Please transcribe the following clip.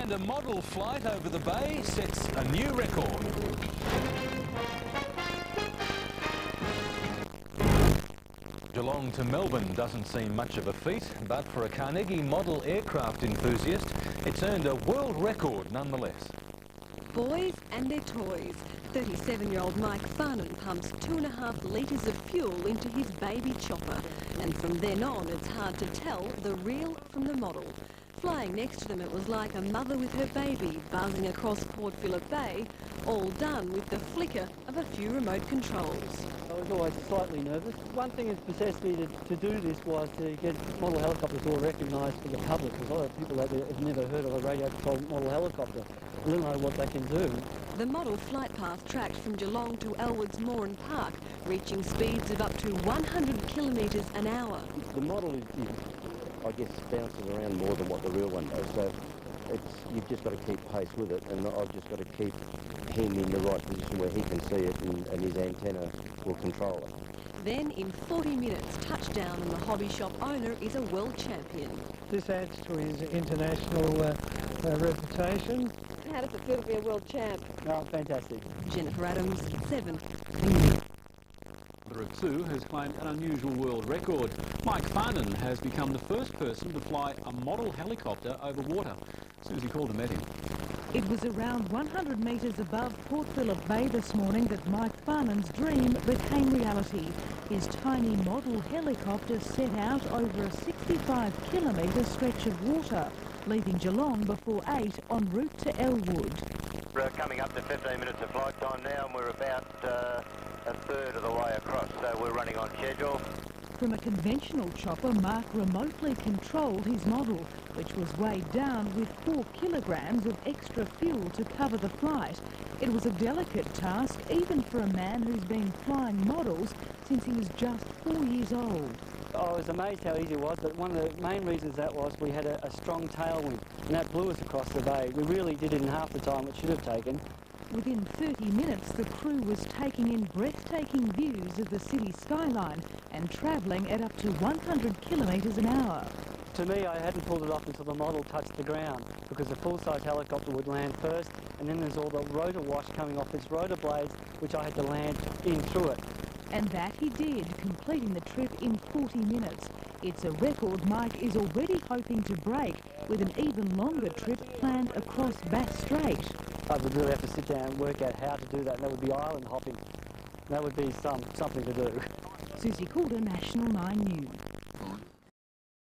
And a model flight over the bay sets a new record. Geelong to Melbourne doesn't seem much of a feat, but for a Carnegie model aircraft enthusiast, it's earned a world record nonetheless. Boys and their toys. 37-year-old Mike Farnan pumps two and a half litres of fuel into his baby chopper. And from then on, it's hard to tell the real from the model. Flying next to them, it was like a mother with her baby buzzing across Port Phillip Bay, all done with the flicker of a few remote controls. I was always slightly nervous. One thing that possessed me to, to do this was to get model helicopters all recognised for the public, because a lot of people that have never heard of a radio-controlled model helicopter They don't know what they can do. The model flight path tracked from Geelong to Elwood's Moran Park, reaching speeds of up to 100 kilometres an hour. The model is, is, I guess, bouncing around more than what the real one does, so it's, you've just got to keep pace with it, and I've just got to keep him in the right position where he can see it and, and his antenna will control it. Then, in 40 minutes, touchdown and the hobby shop owner is a world champion. This adds to his international uh, uh, reputation. How does it feel to be a world champ? Oh, fantastic. Jennifer Adams, 7. Mother of two has claimed an unusual world record. Mike Farnan has become the first person to fly a model helicopter over water. Susie Calder met him. It was around 100 metres above Port Phillip Bay this morning that Mike Farnan's dream became reality. His tiny model helicopter set out over a 65 kilometre stretch of water, leaving Geelong before 8 en route to Elwood. We're coming up to 15 minutes of flight time now and we're about uh, a third of the way across, so we're running on schedule. From a conventional chopper, Mark remotely controlled his model, which was weighed down with four kilograms of extra fuel to cover the flight. It was a delicate task, even for a man who's been flying models since he was just four years old. I was amazed how easy it was, but one of the main reasons that was we had a, a strong tailwind, and that blew us across the bay. We really did it in half the time it should have taken. Within 30 minutes, the crew was taking in breathtaking views of the city skyline and travelling at up to 100 kilometres an hour. To me, I hadn't pulled it off until the model touched the ground, because the full-size helicopter would land first, and then there's all the rotor wash coming off its rotor blades, which I had to land in through it. And that he did, completing the trip in 40 minutes. It's a record Mike is already hoping to break, with an even longer trip planned across Bass Strait. I would really have to sit down and work out how to do that, and that would be island hopping. That would be some something to do. Susie Calder, National 9 News.